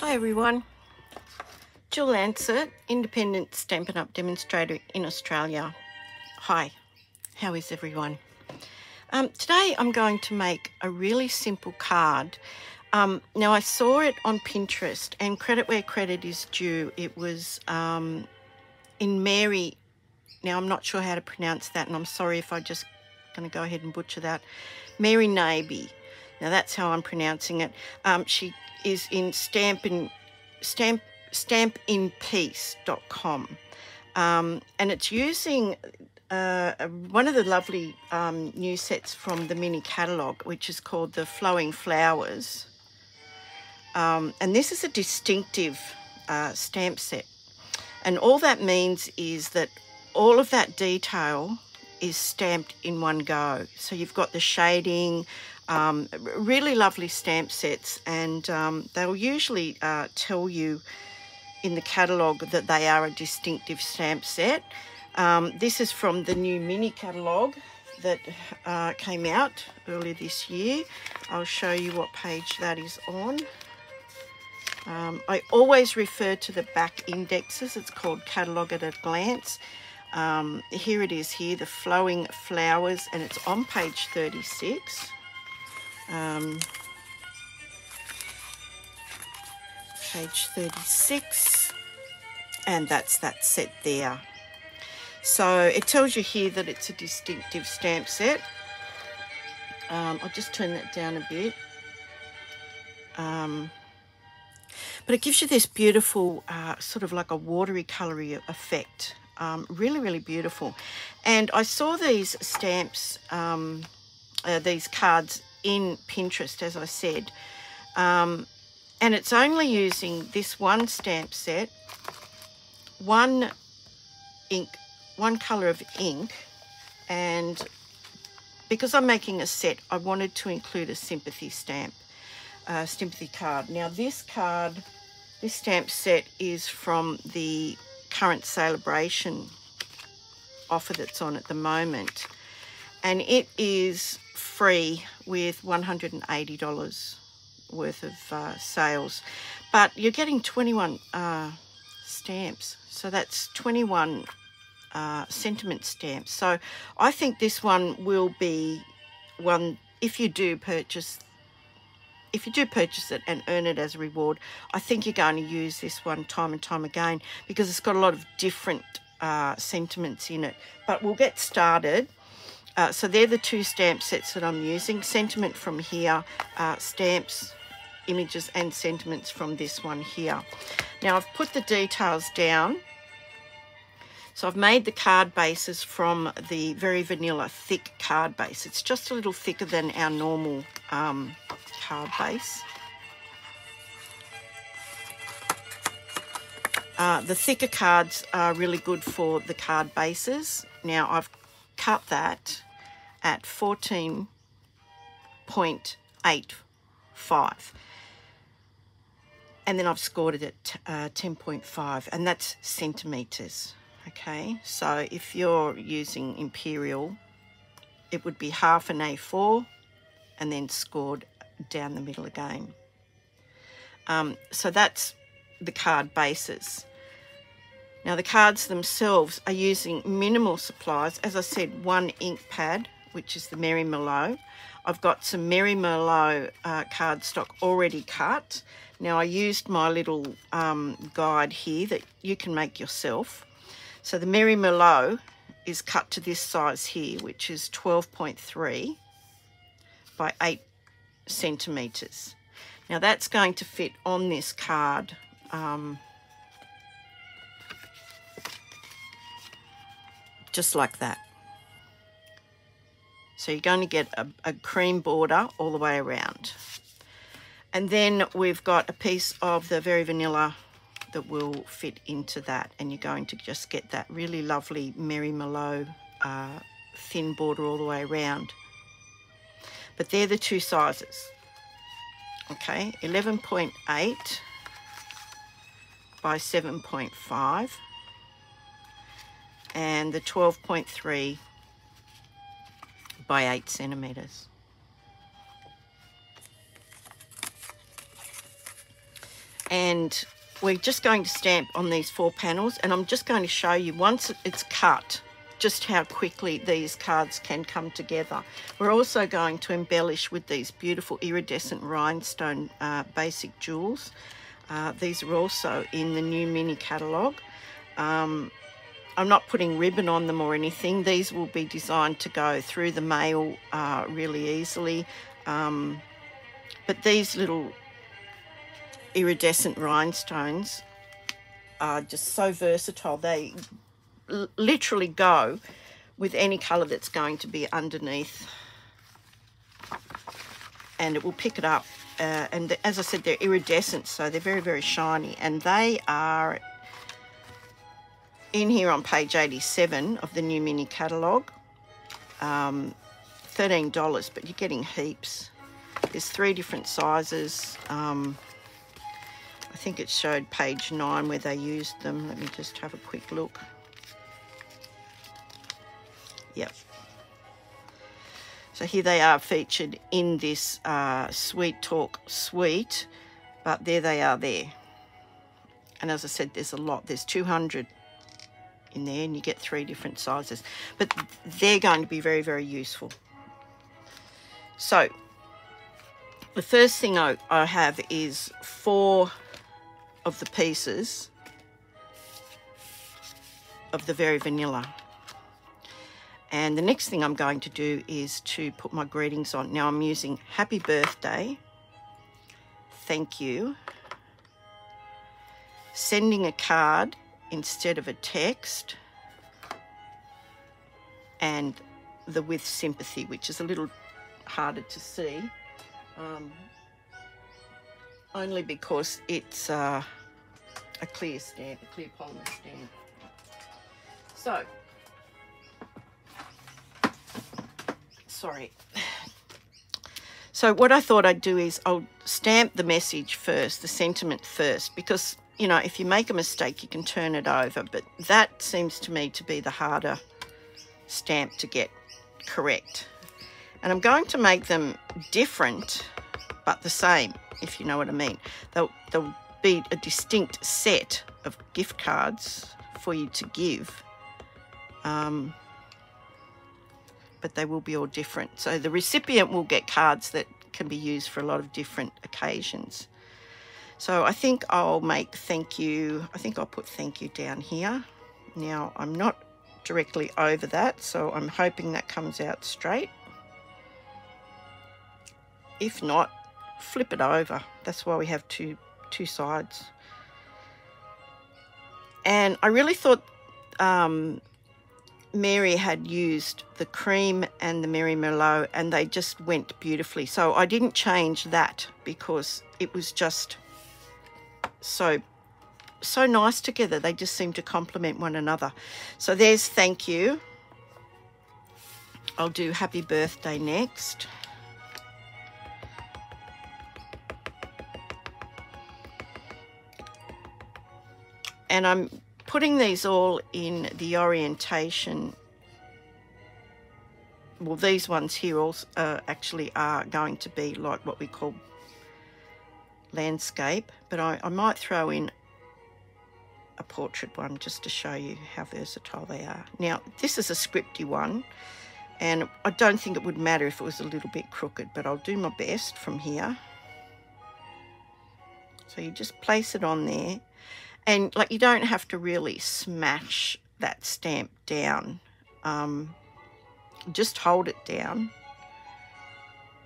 Hi everyone, Jill Lancett, independent Stampin' Up! demonstrator in Australia. Hi, how is everyone? Um, today I'm going to make a really simple card. Um, now I saw it on Pinterest and credit where credit is due. It was um, in Mary, now I'm not sure how to pronounce that and I'm sorry if I just going to go ahead and butcher that. Mary Naby. Now that's how I'm pronouncing it. Um, she is in Stamp, stampinpeace.com. Um, and it's using uh, one of the lovely um, new sets from the mini catalogue, which is called the Flowing Flowers. Um, and this is a distinctive uh, stamp set. And all that means is that all of that detail is stamped in one go. So you've got the shading, um, really lovely stamp sets and um, they'll usually uh, tell you in the catalogue that they are a distinctive stamp set. Um, this is from the new mini catalogue that uh, came out earlier this year. I'll show you what page that is on. Um, I always refer to the back indexes. It's called Catalogue at a Glance. Um, here it is here, the Flowing Flowers, and it's on page 36. Um, page 36 and that's that set there. So it tells you here that it's a distinctive stamp set. Um, I'll just turn that down a bit. Um, but it gives you this beautiful, uh, sort of like a watery colory effect. Um, really, really beautiful. And I saw these stamps, um, uh, these cards in Pinterest, as I said. Um, and it's only using this one stamp set, one ink, one colour of ink, and because I'm making a set, I wanted to include a sympathy stamp, uh, sympathy card. Now this card, this stamp set is from the current celebration offer that's on at the moment. And it is free with $180 worth of uh, sales. But you're getting 21 uh, stamps. So that's 21 uh, sentiment stamps. So I think this one will be one, if you do purchase if you do purchase it and earn it as a reward, I think you're going to use this one time and time again because it's got a lot of different uh, sentiments in it. But we'll get started. Uh, so they're the two stamp sets that I'm using. Sentiment from here, uh, stamps, images and sentiments from this one here. Now I've put the details down. So I've made the card bases from the very vanilla thick card base. It's just a little thicker than our normal um, card base. Uh, the thicker cards are really good for the card bases. Now I've cut that at 14.85 and then I've scored it at uh, 10.5 and that's centimeters okay? So if you're using imperial it would be half an A4 and then scored down the middle again. Um, so that's the card bases now the cards themselves are using minimal supplies. As I said, one ink pad, which is the Merry Merlot. I've got some Merry Merlot uh, cardstock already cut. Now I used my little um, guide here that you can make yourself. So the Merry Merlot is cut to this size here, which is 12.3 by 8 centimetres. Now that's going to fit on this card um, just like that. So you're going to get a, a, cream border all the way around. And then we've got a piece of the Very Vanilla that will fit into that. And you're going to just get that really lovely Merry Merlot uh, thin border all the way around. But they're the two sizes. Okay, 11.8 by 7.5 and the 12.3 by 8 centimetres. And we're just going to stamp on these four panels and I'm just going to show you once it's cut just how quickly these cards can come together. We're also going to embellish with these beautiful iridescent rhinestone uh, basic jewels. Uh, these are also in the new mini catalogue. Um, I'm not putting ribbon on them or anything. These will be designed to go through the mail uh, really easily. Um, but these little iridescent rhinestones are just so versatile. They literally go with any colour that's going to be underneath and it will pick it up uh, and as I said they're iridescent so they're very very shiny and they are in here on page 87 of the new mini catalogue um, $13 but you're getting heaps there's three different sizes um, I think it showed page 9 where they used them let me just have a quick look Yep. So here they are featured in this uh, Sweet Talk suite, but there they are there. And as I said, there's a lot. There's 200 in there and you get three different sizes. But they're going to be very, very useful. So the first thing I, I have is four of the pieces of the Very Vanilla. And the next thing I'm going to do is to put my greetings on. Now I'm using happy birthday, thank you, sending a card instead of a text, and the with sympathy, which is a little harder to see, um, only because it's uh, a clear stamp, a clear polymer stamp. So sorry. So what I thought I'd do is I'll stamp the message first, the sentiment first, because, you know, if you make a mistake, you can turn it over. But that seems to me to be the harder stamp to get correct. And I'm going to make them different, but the same, if you know what I mean. They'll, they'll be a distinct set of gift cards for you to give. Um, but they will be all different. So the recipient will get cards that can be used for a lot of different occasions. So I think I'll make thank you, I think I'll put thank you down here. Now I'm not directly over that, so I'm hoping that comes out straight. If not, flip it over. That's why we have two, two sides. And I really thought um, Mary had used the cream and the Merry Merlot and they just went beautifully. So I didn't change that because it was just so so nice together. They just seem to complement one another. So there's thank you. I'll do happy birthday next. And I'm putting these all in the orientation well these ones here also uh, actually are going to be like what we call landscape but I, I might throw in a portrait one just to show you how versatile they are. Now this is a scripty one and I don't think it would matter if it was a little bit crooked but I'll do my best from here. So you just place it on there and like you don't have to really smash that stamp down. Um, just hold it down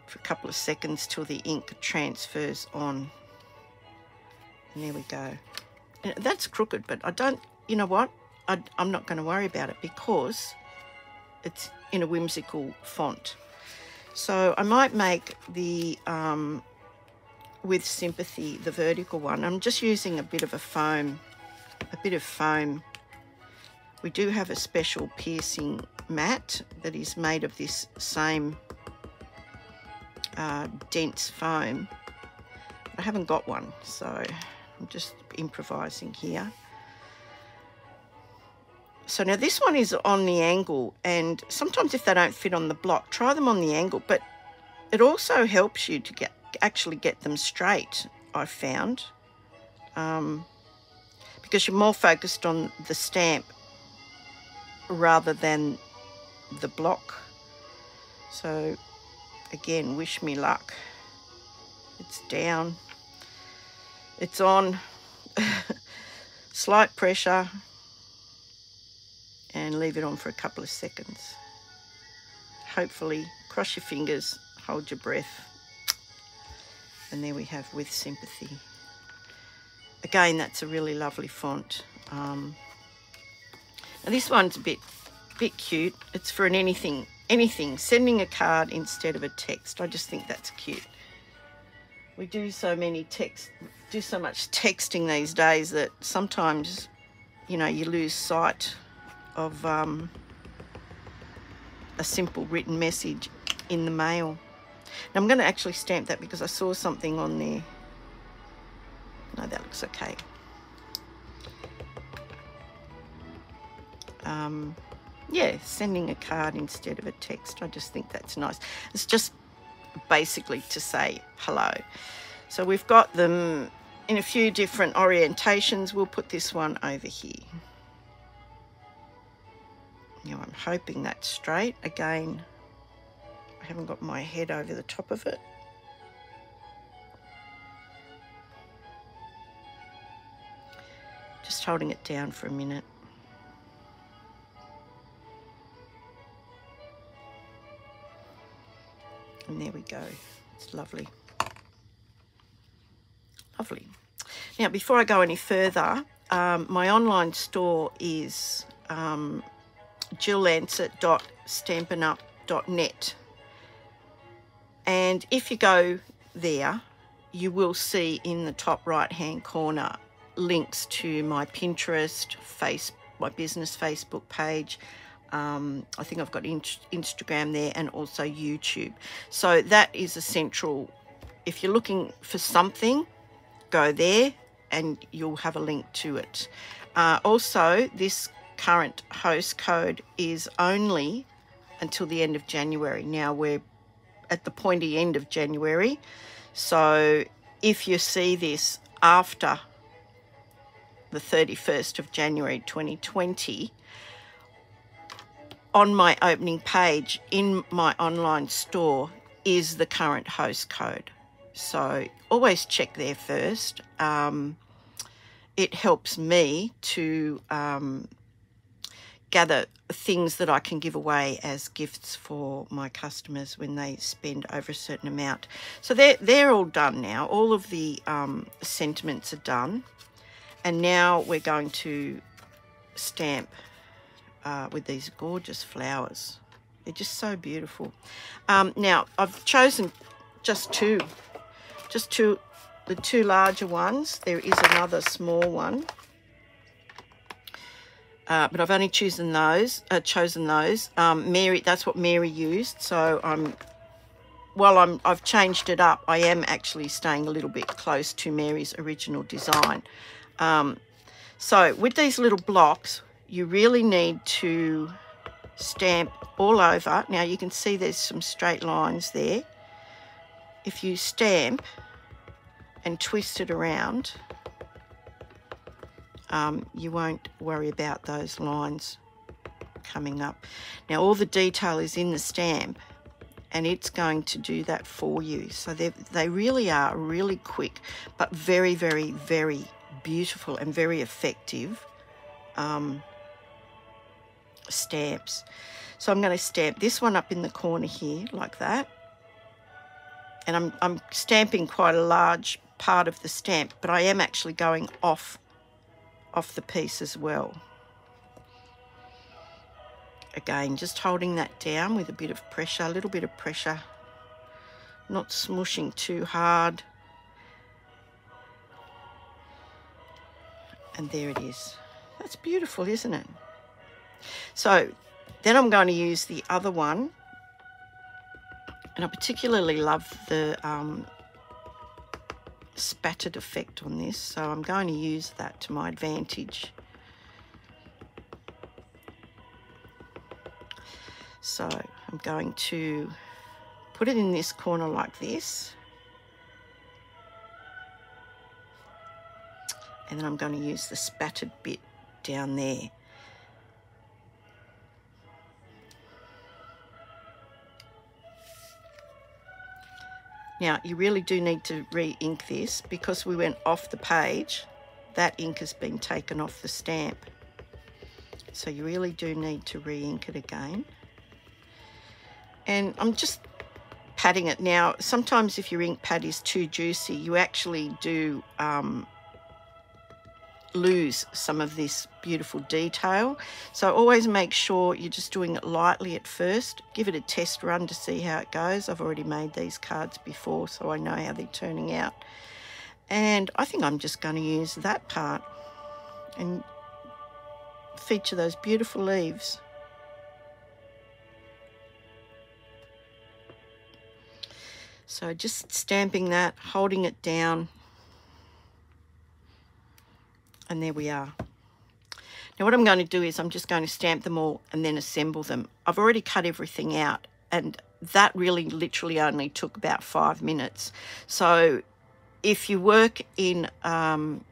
for a couple of seconds till the ink transfers on. And there we go. And that's crooked, but I don't, you know what? I, am not going to worry about it because it's in a whimsical font. So I might make the um, with Sympathy, the vertical one. I'm just using a bit of a foam, a bit of foam. We do have a special piercing mat that is made of this same uh, dense foam. I haven't got one, so I'm just improvising here. So now this one is on the angle and sometimes if they don't fit on the block, try them on the angle, but it also helps you to get actually get them straight, I found. um, because you're more focused on the stamp rather than the block. So again, wish me luck. It's down. It's on. Slight pressure. And leave it on for a couple of seconds. Hopefully, cross your fingers, hold your breath. And there we have With Sympathy. Again, that's a really lovely font. Um, this one's a bit, bit cute. It's for an anything, anything. Sending a card instead of a text. I just think that's cute. We do so many text, do so much texting these days that sometimes, you know, you lose sight of um, a simple written message in the mail. I'm going to actually stamp that because I saw something on there. No, that looks okay. Um, yeah, sending a card instead of a text. I just think that's nice. It's just basically to say hello. So we've got them in a few different orientations. We'll put this one over here. Now I'm hoping that's straight. Again, I haven't got my head over the top of it. Just holding it down for a minute. And there we go. It's lovely. Lovely. Now, before I go any further, um, my online store is um, jilllancett.stampinup.net. And if you go there, you will see in the top right hand corner links to my Pinterest, face, my business Facebook page. Um, I think I've got in Instagram there and also YouTube. So that is a central. If you're looking for something, go there and you'll have a link to it. Uh, also, this current host code is only until the end of January. Now we're at the pointy end of January. So if you see this after the 31st of January 2020, on my opening page in my online store is the current host code. So always check there first. Um, it helps me to um, gather things that I can give away as gifts for my customers when they spend over a certain amount. So they're, they're all done now. All of the um, sentiments are done. And now we're going to stamp uh, with these gorgeous flowers. They're just so beautiful. Um, now, I've chosen just two, just two, the two larger ones. There is another small one. Uh, but I've only chosen those. Uh, chosen those. Um, Mary, that's what Mary used. So I'm, while I'm, I've changed it up, I am actually staying a little bit close to Mary's original design. Um, so with these little blocks, you really need to stamp all over. Now you can see there's some straight lines there. If you stamp and twist it around, um, you won't worry about those lines coming up. Now all the detail is in the stamp and it's going to do that for you. So they really are really quick, but very, very, very beautiful and very effective um, stamps. So I'm going to stamp this one up in the corner here like that. And I'm, I'm stamping quite a large part of the stamp, but I am actually going off off the piece as well. Again, just holding that down with a bit of pressure, a little bit of pressure, not smushing too hard. And there it is. That's beautiful, isn't it? So then I'm going to use the other one. And I particularly love the um, spattered effect on this, so I'm going to use that to my advantage. So I'm going to put it in this corner like this. and then I'm going to use the spattered bit down there. Now, you really do need to re-ink this because we went off the page. That ink has been taken off the stamp. So you really do need to re-ink it again. And I'm just patting it now. Sometimes if your ink pad is too juicy, you actually do um, lose some of this beautiful detail. So always make sure you're just doing it lightly at first. Give it a test run to see how it goes. I've already made these cards before, so I know how they're turning out. And I think I'm just going to use that part and feature those beautiful leaves. So just stamping that, holding it down, and there we are. Now what I'm going to do is I'm just going to stamp them all and then assemble them. I've already cut everything out and that really literally only took about five minutes. So if you work in um,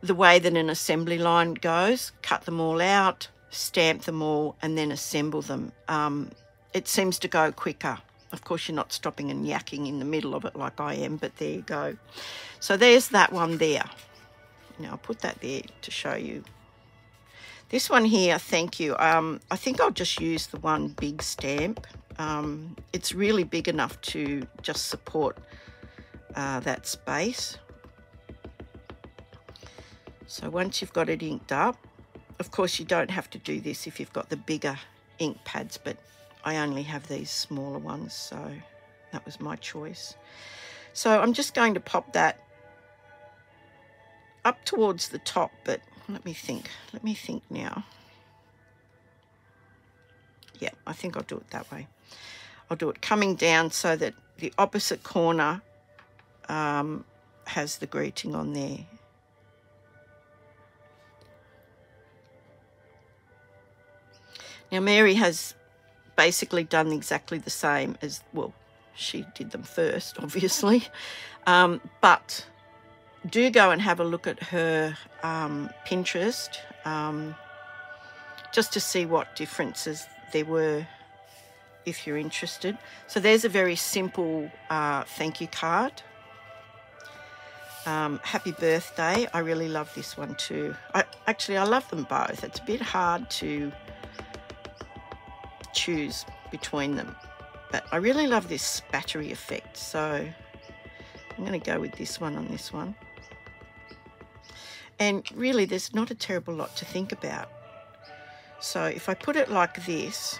the way that an assembly line goes, cut them all out, stamp them all and then assemble them. Um, it seems to go quicker. Of course, you're not stopping and yakking in the middle of it like I am, but there you go. So there's that one there. Now I'll put that there to show you. This one here, thank you. Um, I think I'll just use the one big stamp. Um, it's really big enough to just support uh, that space. So once you've got it inked up, of course you don't have to do this if you've got the bigger ink pads, but I only have these smaller ones, so that was my choice. So I'm just going to pop that up towards the top, but let me think. Let me think now. Yeah, I think I'll do it that way. I'll do it coming down so that the opposite corner um, has the greeting on there. Now Mary has basically done exactly the same as, well, she did them first, obviously. Um, but do go and have a look at her um, Pinterest um, just to see what differences there were if you're interested. So there's a very simple uh, thank you card. Um, happy birthday. I really love this one too. I, actually, I love them both. It's a bit hard to choose between them. But I really love this spattery effect. So I'm going to go with this one on this one. And really, there's not a terrible lot to think about. So if I put it like this,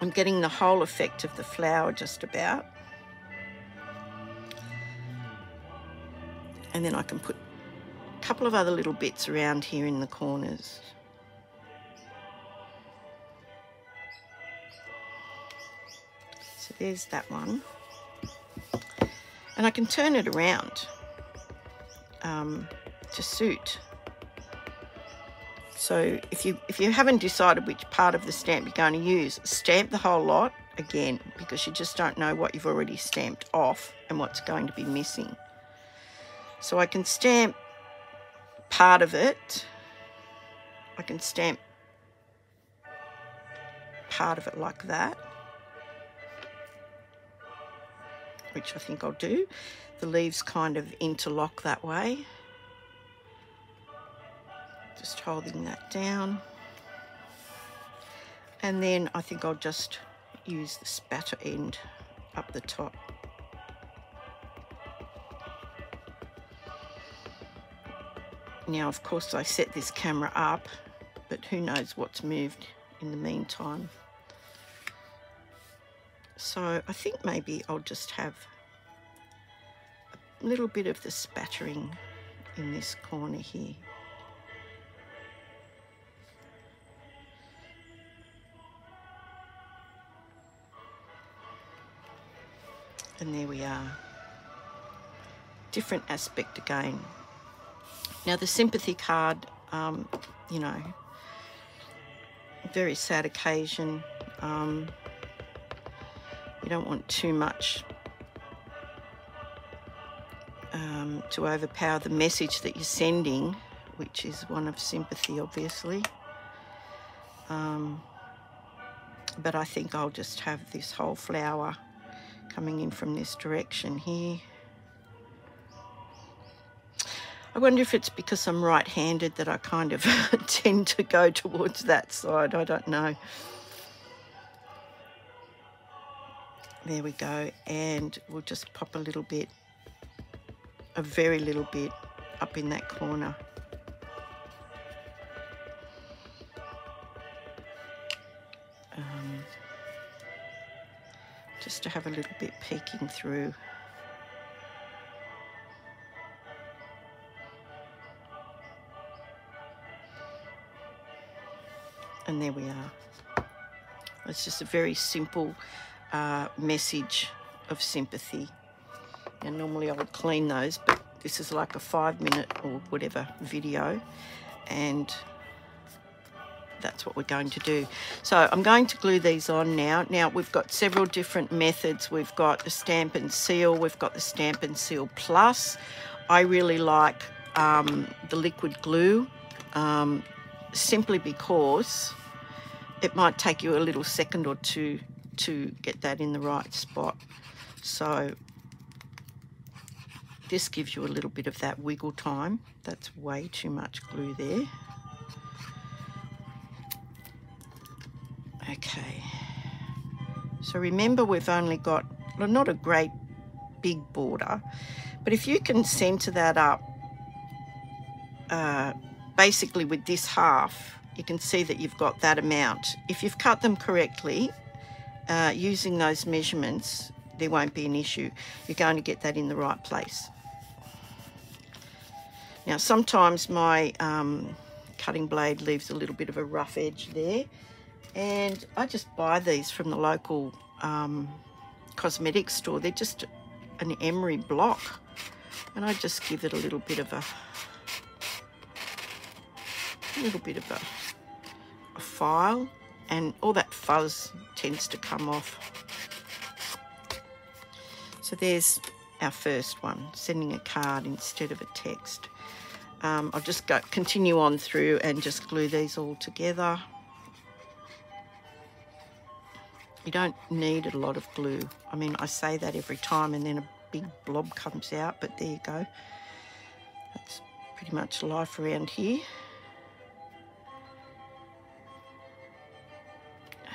I'm getting the whole effect of the flower just about. And then I can put a couple of other little bits around here in the corners. So there's that one. And I can turn it around um, to suit. So if you if you haven't decided which part of the stamp you're going to use, stamp the whole lot again because you just don't know what you've already stamped off and what's going to be missing. So I can stamp part of it. I can stamp part of it like that. Which I think I'll do the leaves kind of interlock that way. Just holding that down. And then I think I'll just use the spatter end up the top. Now, of course, I set this camera up, but who knows what's moved in the meantime. So I think maybe I'll just have little bit of the spattering in this corner here. And there we are. Different aspect again. Now the sympathy card, um, you know, very sad occasion. Um, you don't want too much um, to overpower the message that you're sending, which is one of sympathy, obviously. Um, but I think I'll just have this whole flower coming in from this direction here. I wonder if it's because I'm right-handed that I kind of tend to go towards that side. I don't know. There we go. And we'll just pop a little bit, a very little bit up in that corner. Um, just to have a little bit peeking through. and there we are. It's just a very simple uh, message of sympathy. And normally I would clean those, but this is like a five minute or whatever video. And that's what we're going to do. So I'm going to glue these on now. Now we've got several different methods. We've got the Stampin' Seal. We've got the Stampin' Seal plus. I really like um, the liquid glue um, simply because it might take you a little second or two to get that in the right spot. So this gives you a little bit of that wiggle time. That's way too much glue there. Okay. So remember we've only got, well, not a great big border, but if you can center that up uh, basically with this half, you can see that you've got that amount. If you've cut them correctly, uh, using those measurements, there won't be an issue. You're going to get that in the right place. Now, sometimes my um, cutting blade leaves a little bit of a rough edge there, and I just buy these from the local um, cosmetic store. They're just an emery block, and I just give it a little bit of a, a little bit of a file and all that fuzz tends to come off. So there's our first one, sending a card instead of a text. Um, I'll just go continue on through and just glue these all together. You don't need a lot of glue. I mean, I say that every time and then a big blob comes out, but there you go. That's pretty much life around here.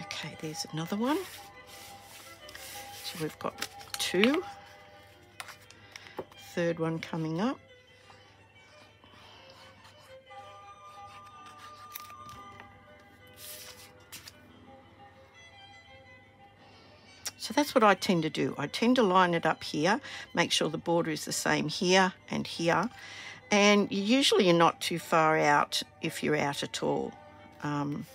Okay, there's another one. So we've got two. Third one coming up. That's what I tend to do. I tend to line it up here, make sure the border is the same here and here. And usually you're not too far out if you're out at all. Um,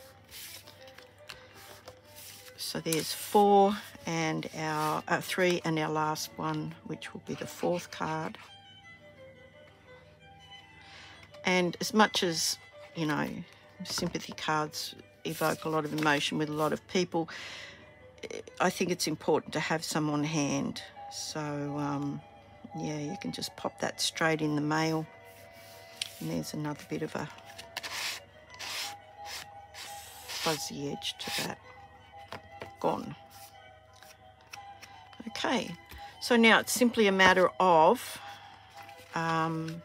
so there's four and our uh, three and our last one, which will be the fourth card. And as much as, you know, sympathy cards evoke a lot of emotion with a lot of people, I think it's important to have some on hand. So, um, yeah, you can just pop that straight in the mail. And there's another bit of a fuzzy edge to that gone. Okay, so now it's simply a matter of um,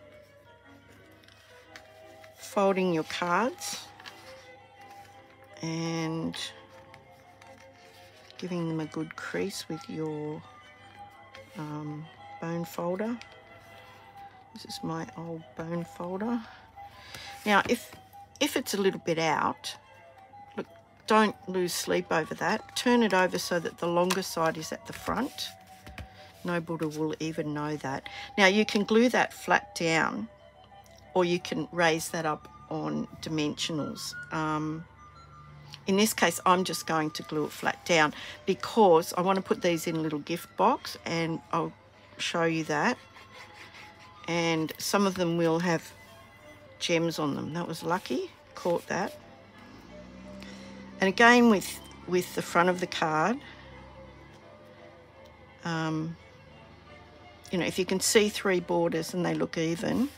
folding your cards and giving them a good crease with your um, bone folder. This is my old bone folder. Now, if if it's a little bit out, look, don't lose sleep over that. Turn it over so that the longer side is at the front. No Buddha will even know that. Now you can glue that flat down or you can raise that up on dimensionals. Um, in this case, I'm just going to glue it flat down because I want to put these in a little gift box and I'll show you that. And some of them will have gems on them. That was lucky, caught that. And again with, with the front of the card, um, you know, if you can see three borders and they look even,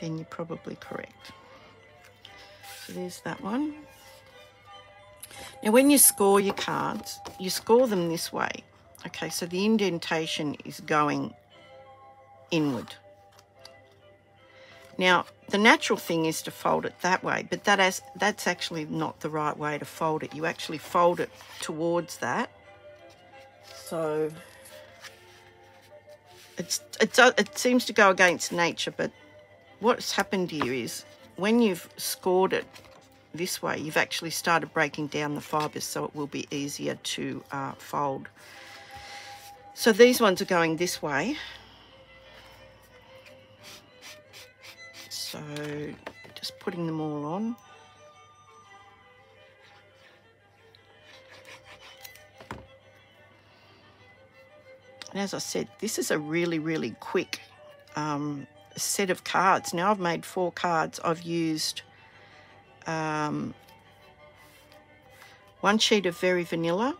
then you're probably correct. So there's that one. Now when you score your cards, you score them this way. Okay, so the indentation is going inward. Now, the natural thing is to fold it that way, but that has, that's actually not the right way to fold it. You actually fold it towards that. So it's, it's, it seems to go against nature, but what's happened here is when you've scored it this way, you've actually started breaking down the fibres so it will be easier to uh, fold. So these ones are going this way. So just putting them all on. And as I said, this is a really, really quick um, set of cards. Now I've made four cards. I've used um, one sheet of Very Vanilla.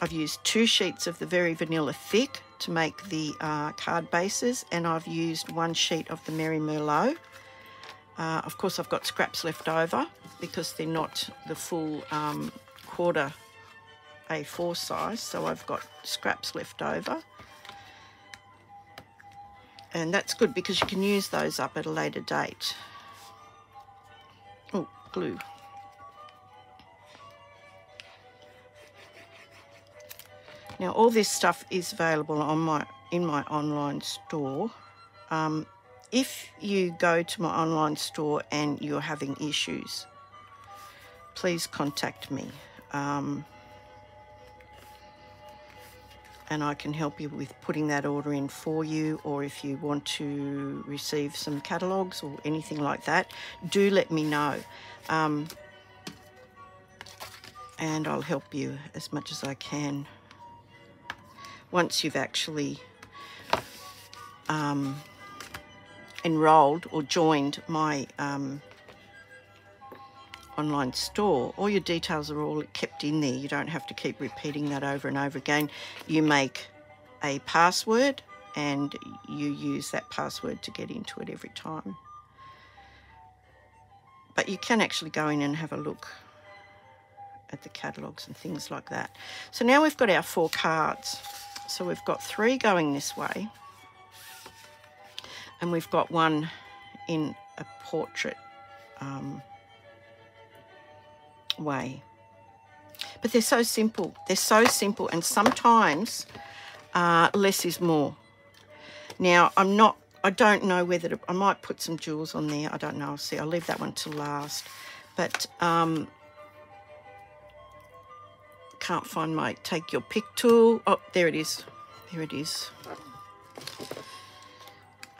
I've used two sheets of the Very Vanilla Thick to make the uh, card bases and I've used one sheet of the Merry Merlot. Uh, of course I've got scraps left over because they're not the full um, quarter A4 size so I've got scraps left over and that's good because you can use those up at a later date. Oh, glue. Now all this stuff is available on my in my online store. Um, if you go to my online store and you're having issues, please contact me. Um, and I can help you with putting that order in for you or if you want to receive some catalogues or anything like that do let me know. Um, and I'll help you as much as I can. Once you've actually um, enrolled or joined my um, online store, all your details are all kept in there. You don't have to keep repeating that over and over again. You make a password and you use that password to get into it every time. But you can actually go in and have a look at the catalogues and things like that. So now we've got our four cards. So we've got three going this way and we've got one in a portrait um, way. But they're so simple. They're so simple and sometimes uh, less is more. Now, I'm not, I don't know whether to, I might put some jewels on there. I don't know. I'll see. I'll leave that one to last. But um, can't find my take your pick tool. Oh, there it is. There it is.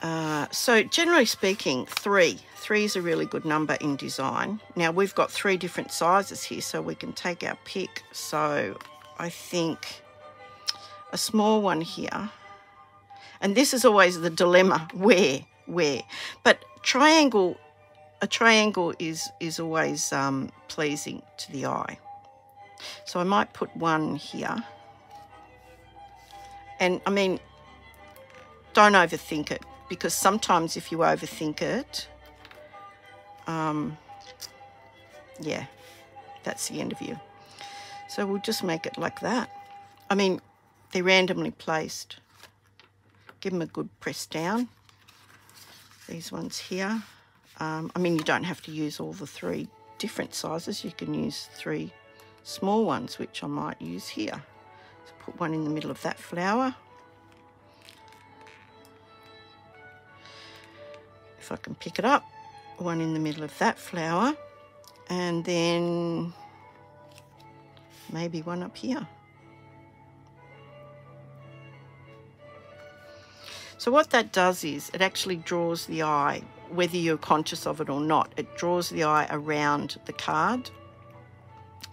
Uh, so generally speaking, three. Three is a really good number in design. Now we've got three different sizes here, so we can take our pick. So I think a small one here. And this is always the dilemma, where, where. But triangle, a triangle is, is always um, pleasing to the eye. So I might put one here. And I mean, don't overthink it because sometimes if you overthink it, um, yeah, that's the end of you. So we'll just make it like that. I mean, they're randomly placed. Give them a good press down. These ones here. Um, I mean, you don't have to use all the three different sizes. You can use three small ones, which I might use here. So put one in the middle of that flower. If I can pick it up, one in the middle of that flower, and then maybe one up here. So what that does is it actually draws the eye, whether you're conscious of it or not, it draws the eye around the card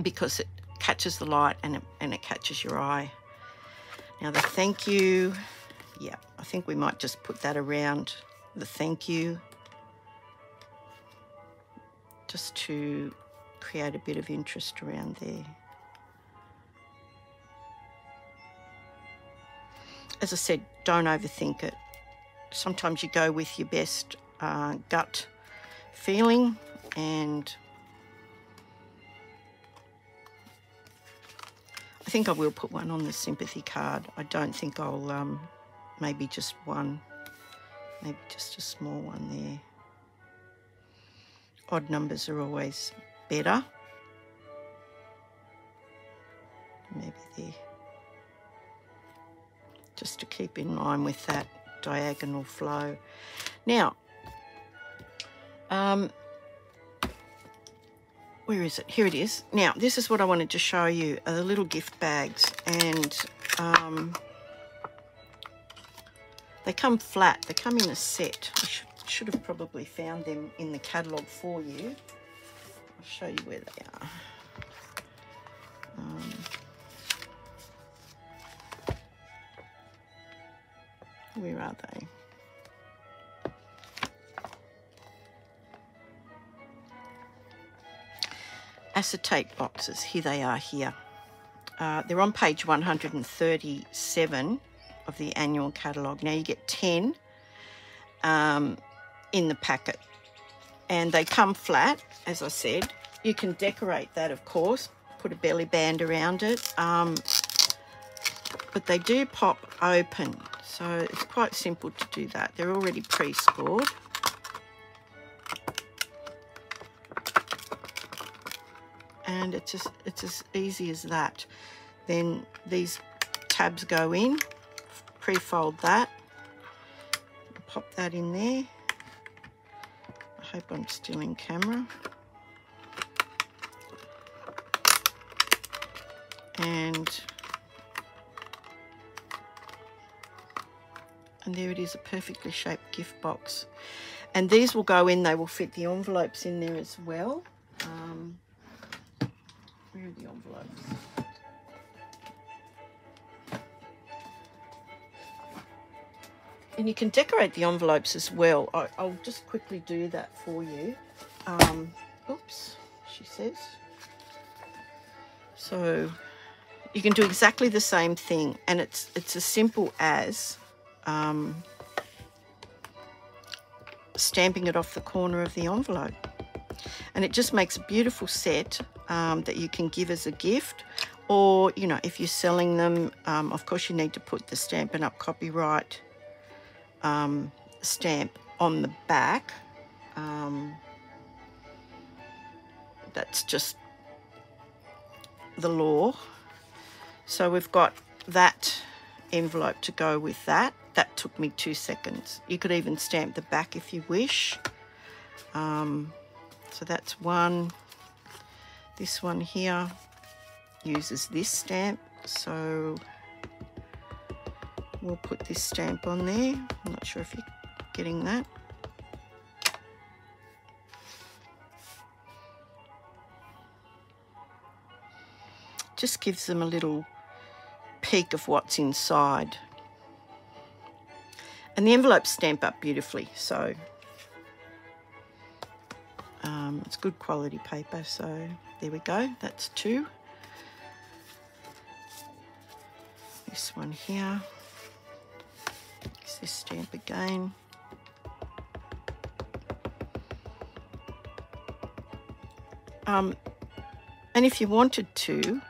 because it catches the light and it, and it catches your eye. Now the thank you, yeah, I think we might just put that around the thank you just to create a bit of interest around there. As I said, don't overthink it. Sometimes you go with your best uh, gut feeling and I think I will put one on the sympathy card. I don't think I'll, um, maybe just one, maybe just a small one there. Odd numbers are always better. Maybe there. Just to keep in line with that diagonal flow. Now, um, where is it? Here it is. Now, this is what I wanted to show you, are the little gift bags. And um, they come flat. They come in a set. I should, should have probably found them in the catalogue for you. I'll show you where they are. Um, where are they? acetate boxes. Here they are here. Uh, they're on page 137 of the annual catalogue. Now you get 10 um, in the packet and they come flat, as I said. You can decorate that, of course, put a belly band around it, um, but they do pop open, so it's quite simple to do that. They're already pre-scored. and it's it's as easy as that then these tabs go in pre-fold that. Pop that in there. I hope I'm still in camera. And and there it is a perfectly shaped gift box. And these will go in they will fit the envelopes in there as well. Um, where are the envelopes? And you can decorate the envelopes as well. I, will just quickly do that for you. Um, oops, she says. So you can do exactly the same thing and it's it's as simple as um, stamping it off the corner of the envelope and it just makes a beautiful set um, that you can give as a gift or you know if you're selling them um, of course you need to put the Stampin' Up copyright um, stamp on the back. Um, that's just the law. So we've got that envelope to go with that. That took me two seconds. You could even stamp the back if you wish. Um, so that's one. This one here uses this stamp. So we'll put this stamp on there. I'm not sure if you're getting that. Just gives them a little peek of what's inside. And the envelopes stamp up beautifully, so um, it's good quality paper, so there we go. That's two. This one here. Is this stamp again. Um, and if you wanted to,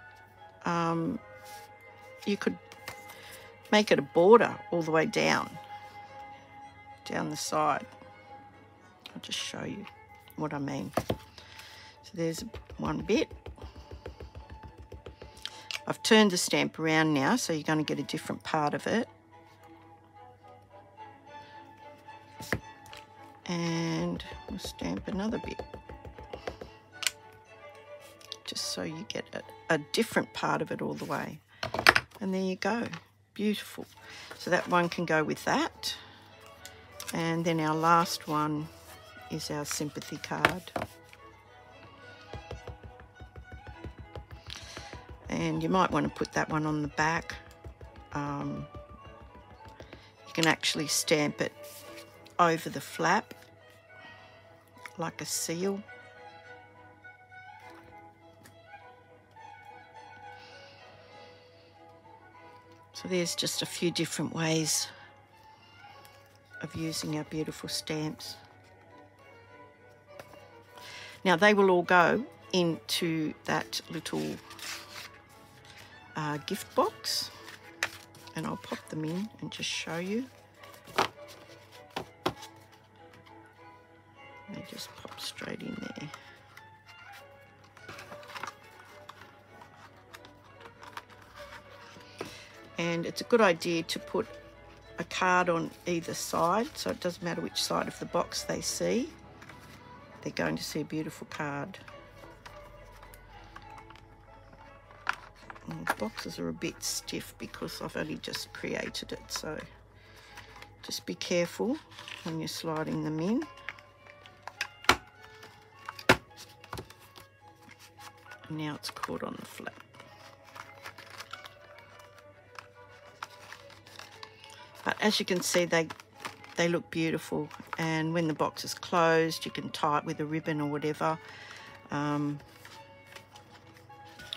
um, you could make it a border all the way down, down the side. I'll just show you what I mean. So there's one bit. I've turned the stamp around now, so you're going to get a different part of it. And we'll stamp another bit. Just so you get a, a different part of it all the way. And there you go. Beautiful. So that one can go with that. And then our last one is our sympathy card. And you might want to put that one on the back. Um, you can actually stamp it over the flap like a seal. So there's just a few different ways of using our beautiful stamps. Now they will all go into that little uh, gift box and I'll pop them in and just show you. It's a good idea to put a card on either side so it doesn't matter which side of the box they see. They're going to see a beautiful card. And the boxes are a bit stiff because I've only just created it so just be careful when you're sliding them in. now it's caught on the flap. But as you can see, they they look beautiful. And when the box is closed, you can tie it with a ribbon or whatever. Um,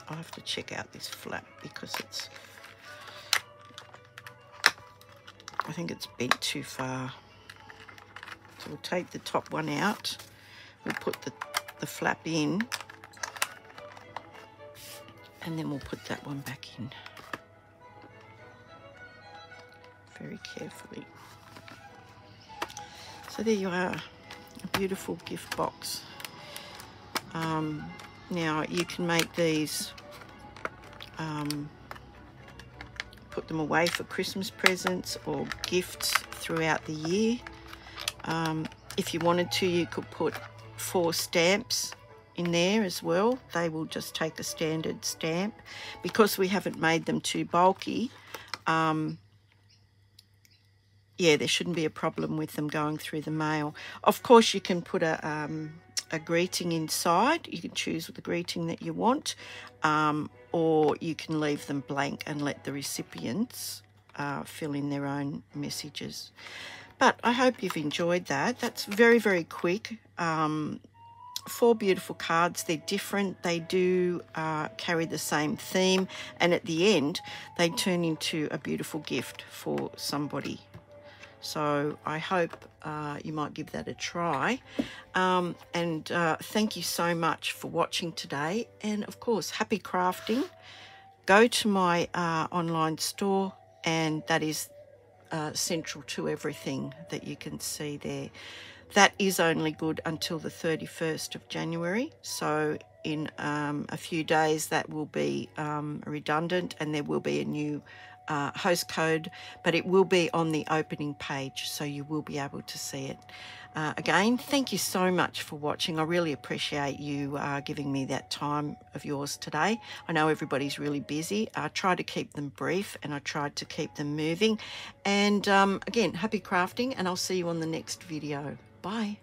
I'll have to check out this flap because it's, I think it's bent too far. So we'll take the top one out. We'll put the, the flap in and then we'll put that one back in very carefully. So there you are, a beautiful gift box. Um, now you can make these, um, put them away for Christmas presents or gifts throughout the year. Um, if you wanted to, you could put four stamps in there as well. They will just take a standard stamp. Because we haven't made them too bulky, um, yeah, there shouldn't be a problem with them going through the mail. Of course, you can put a, um, a greeting inside. You can choose the greeting that you want, um, or you can leave them blank and let the recipients uh, fill in their own messages. But I hope you've enjoyed that. That's very, very quick. Um, four beautiful cards. They're different. They do uh, carry the same theme. And at the end, they turn into a beautiful gift for somebody. So I hope uh, you might give that a try. Um, and uh, thank you so much for watching today. And of course, happy crafting. Go to my uh, online store and that is uh, central to everything that you can see there. That is only good until the 31st of January. So in um, a few days that will be um, redundant and there will be a new uh, host code, but it will be on the opening page, so you will be able to see it. Uh, again, thank you so much for watching. I really appreciate you uh, giving me that time of yours today. I know everybody's really busy. I try to keep them brief and I tried to keep them moving. And um, again, happy crafting and I'll see you on the next video. Bye.